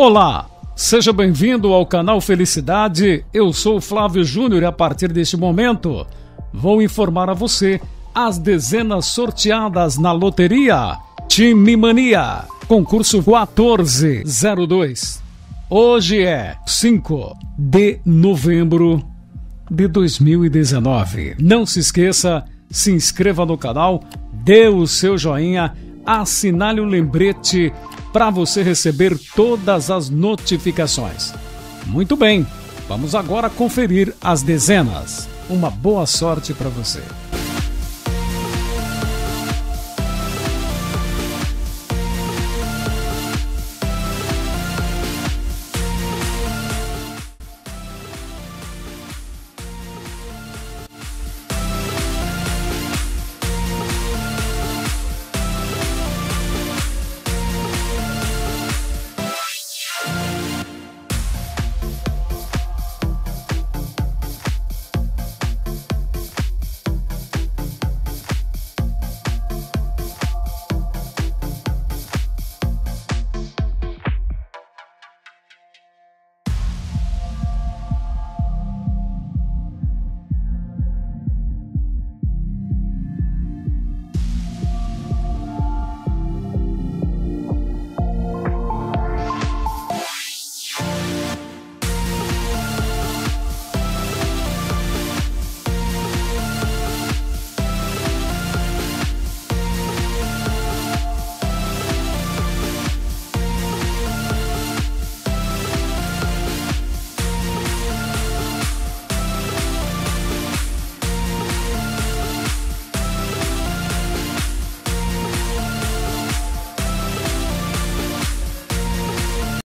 Olá, seja bem-vindo ao canal Felicidade. Eu sou Flávio Júnior e a partir deste momento vou informar a você as dezenas sorteadas na loteria Time Mania, concurso 1402. Hoje é 5 de novembro de 2019. Não se esqueça, se inscreva no canal, dê o seu joinha, assinale o lembrete para você receber todas as notificações. Muito bem, vamos agora conferir as dezenas. Uma boa sorte para você.